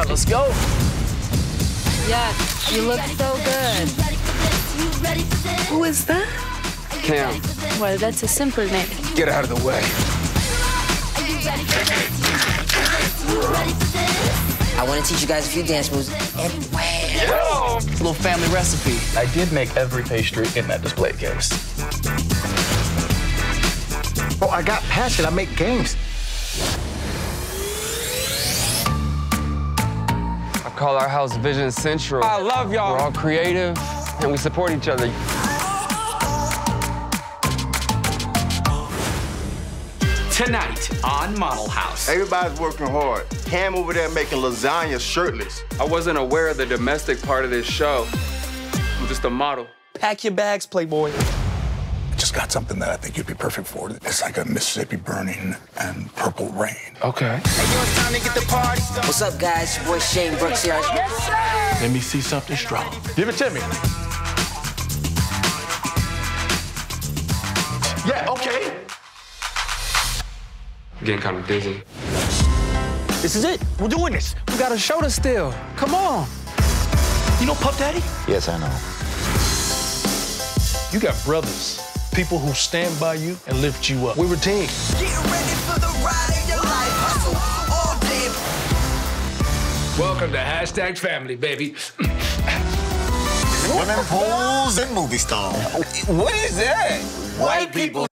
right, let's go. Yes, you look so good. Who is that? Cam, Well, that's a simple name. get out of the way. I want to teach you guys a few dance moves. And wham! Little family recipe. I did make every pastry in that display case. Oh, I got passion. I make games. Call our house Vision Central. I love y'all. We're all creative and we support each other. Tonight on Model House. Everybody's working hard. Cam over there making lasagna shirtless. I wasn't aware of the domestic part of this show. I'm just a model. Pack your bags, Playboy. Just got something that I think you'd be perfect for. It's like a Mississippi burning and purple rain. Okay. What's up, guys? Your boy Shane Brooks here. Yes, sir. Let me see something strong. Give it to me. Yeah, okay. Getting kind of dizzy. This is it. We're doing this. We got a show to steal. Come on. You know Puff Daddy? Yes, I know. You got brothers, people who stand by you and lift you up. We're a team. Welcome to hashtag family, baby. Women pools and movie stars. What is that? White people